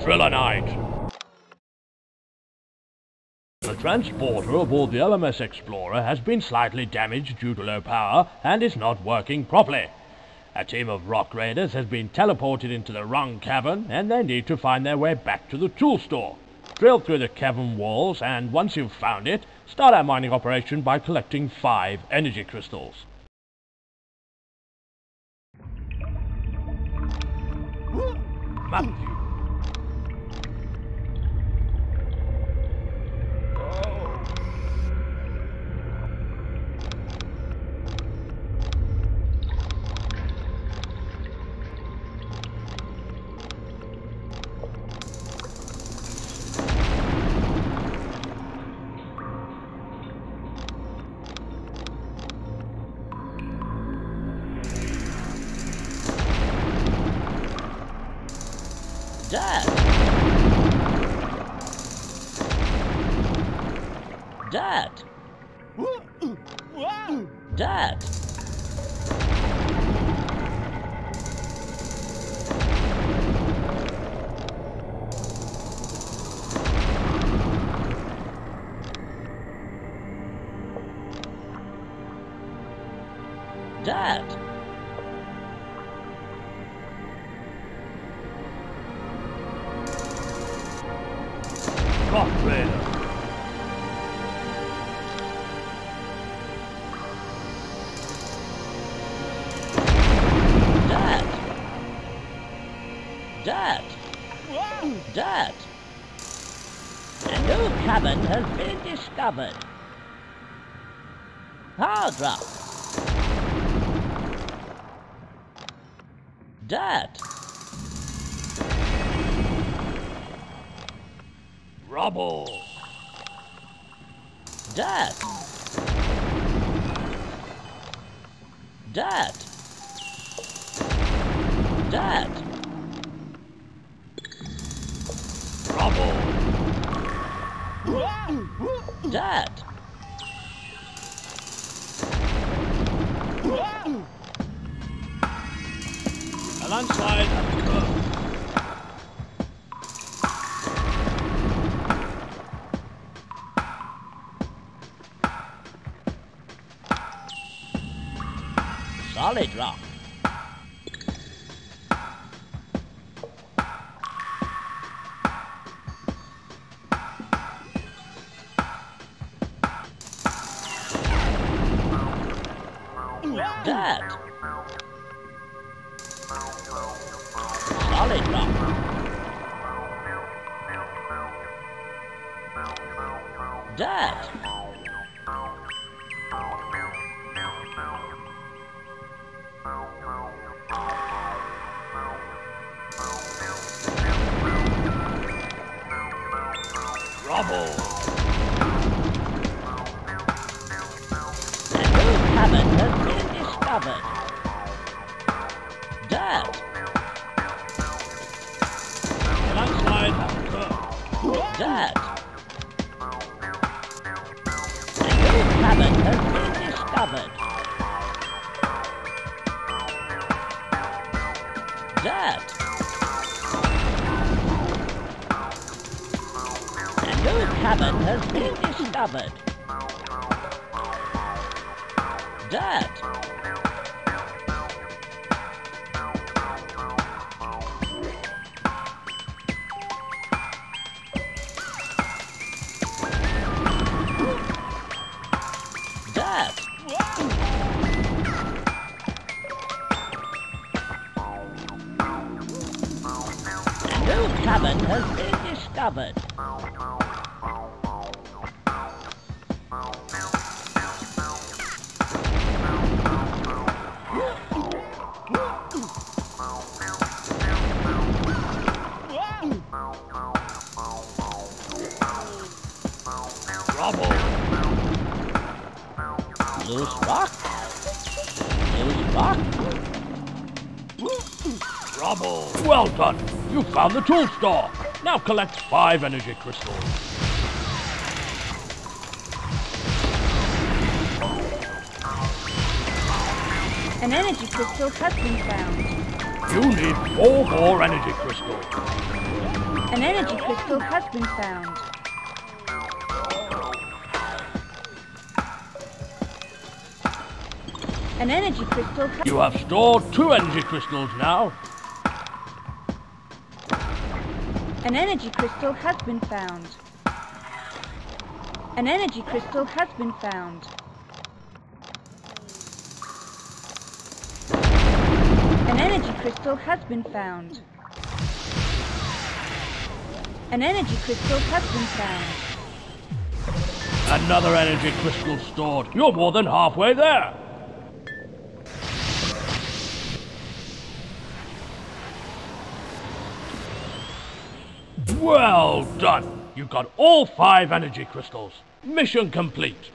Driller Night. The transporter aboard the LMS Explorer has been slightly damaged due to low power and is not working properly. A team of rock raiders has been teleported into the wrong cavern and they need to find their way back to the tool store. Drill through the cavern walls and once you've found it, start our mining operation by collecting five energy crystals. Map Dad! Dad! Dad! Dad! Rock Raider. Dad! Dad! Dad! A new cavern has been discovered. Hard rock. Dad! Rubble. Dad! Dad! Dad! Rubble. Dad! A Solid rock. Dad! Solid rock. Dad! Rubble. A new cavern has been discovered. A landslide. Dad! A new cavern has been discovered. Has been discovered. A new cavern has been discovered. Loose rock. Loose rock. Rubble. Well done. You found the tool store. Now collect five energy crystals. An energy crystal has been found. You need four more energy crystals. An energy crystal has been found. An energy crystal. You have stored two energy crystals now. An energy crystal has been found. An energy crystal has been found. An energy crystal has been found. An energy crystal has been found. Another energy crystal stored. You're more than halfway there. Well done! You got all five energy crystals. Mission complete.